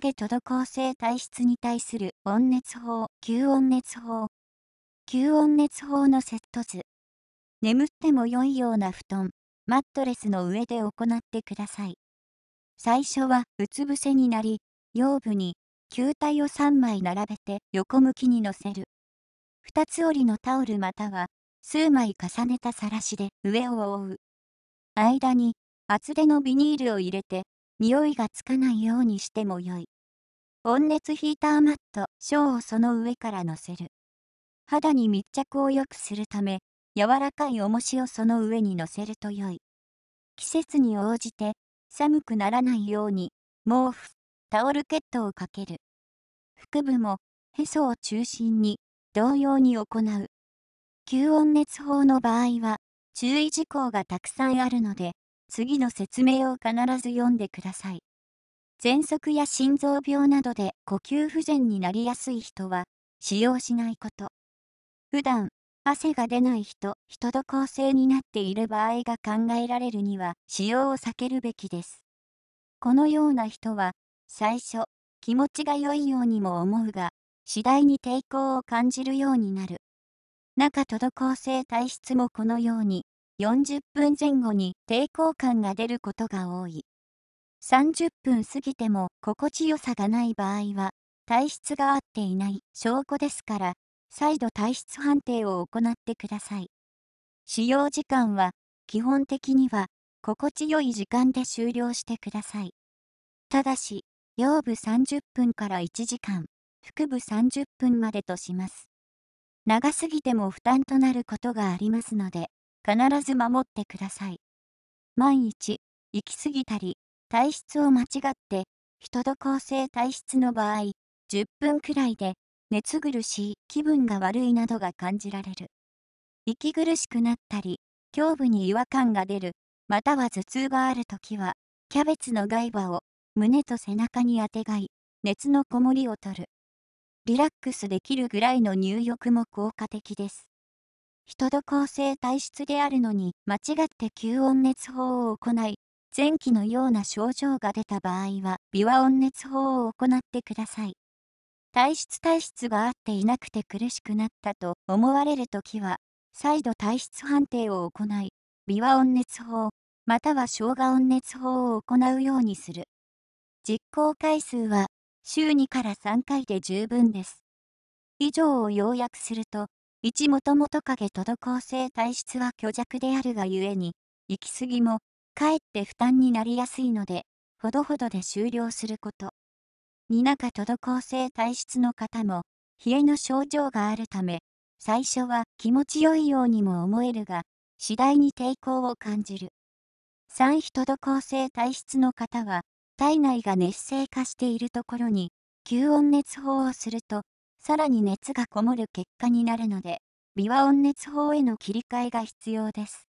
影滞性体質に対する温熱法、吸温熱法。吸温熱法のセット図。眠っても良いような布団、マットレスの上で行ってください。最初はうつ伏せになり、腰部に球体を3枚並べて横向きに乗せる。二つ折りのタオルまたは数枚重ねたさらしで上を覆う。間に厚手のビニールを入れて匂いがつかないようにしてもよい。温熱ヒーターマット、小をその上から乗せる。肌に密着を良くするため、柔らかい重しをその上に乗せると良い。季節に応じて寒くならないように毛布、タオルケットをかける。腹部もへそを中心に同様に行う。吸温熱法の場合は注意事項がたくさんあるので、次の説明を必ず読んでください。喘息や心臓病などで呼吸不全になりやすい人は使用しないこと。普段、汗が出ない人、人と構成になっている場合が考えられるには使用を避けるべきです。このような人は、最初、気持ちが良いようにも思うが、次第に抵抗を感じるようになる。中滞性体質もこのように、40分前後に抵抗感が出ることが多い。30分過ぎても心地よさがない場合は、体質が合っていない証拠ですから、再度体質判定を行ってください。使用時間は、基本的には、心地よい時間で終了してください。ただし、腰部30分から1時間、腹部30分までとします。長すぎても負担となることがありますので、必ず守ってください。万一、行き過ぎたり、体質を間違って、人と構成体質の場合、10分くらいで、熱苦しい、気分が悪いなどが感じられる。息苦しくなったり、胸部に違和感が出る、または頭痛があるときは、キャベツの外葉を胸と背中にあてがい、熱のこもりを取る。リラックスできるぐらいの入浴も効果的です。人と構成体質であるのに間違って吸温熱法を行い、前期のような症状が出た場合は、微和温熱法を行ってください。体質体質が合っていなくて苦しくなったと思われるときは、再度体質判定を行い、微和温熱法、または生姜温熱法を行うようにする。実行回数は、週2から3回で十分です。以上を要約すると、一もともと影滞性体質は虚弱であるがゆえに、行き過ぎも、かえって負担になりやすいので、ほどほどで終了すること。二中滞性体質の方も、冷えの症状があるため、最初は気持ちよいようにも思えるが、次第に抵抗を感じる。三人滞性体質の方は、体内が熱性化しているところに、吸温熱法をすると、さらに熱がこもる結果になるので、微和温熱法への切り替えが必要です。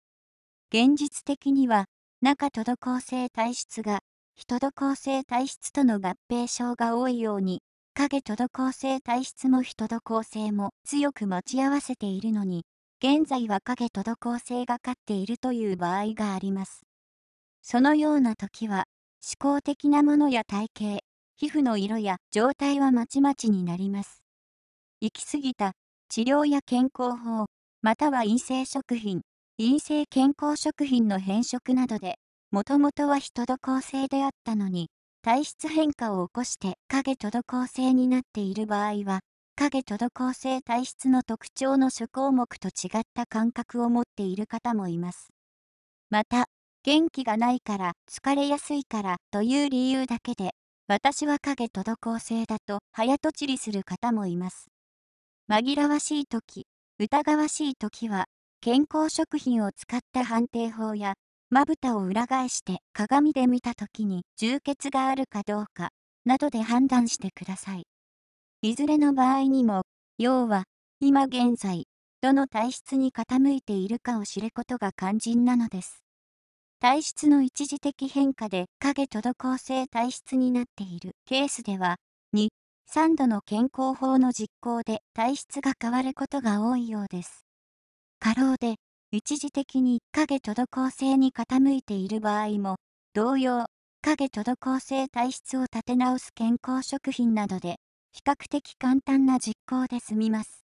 現実的には、中滞性体質が、人滞性体質との合併症が多いように、影滞性体質も人滞性も強く持ち合わせているのに、現在は影滞性が勝っているという場合があります。そのような時は、思考的なものや体型、皮膚の色や状態はまちまちになります。行き過ぎた治療や健康法、または陰性食品、陰性健康食品の変色などで、もともとは人と構成であったのに、体質変化を起こして影滞性になっている場合は、影滞性体質の特徴の諸項目と違った感覚を持っている方もいます。また、元気がないから疲れやすいからという理由だけで、私は影滞性だと早とちりする方もいます。紛らわしい時、疑わしい時は、健康食品を使った判定法や、まぶたを裏返して鏡で見た時に充血があるかどうか、などで判断してください。いずれの場合にも、要は、今現在、どの体質に傾いているかを知ることが肝心なのです。体質の一時的変化で影滞性体質になっているケースでは、2、3度の健康法の実行で体質が変わることが多いようです。過労で一時的に影滞性に傾いている場合も、同様、影滞性体質を立て直す健康食品などで、比較的簡単な実行で済みます。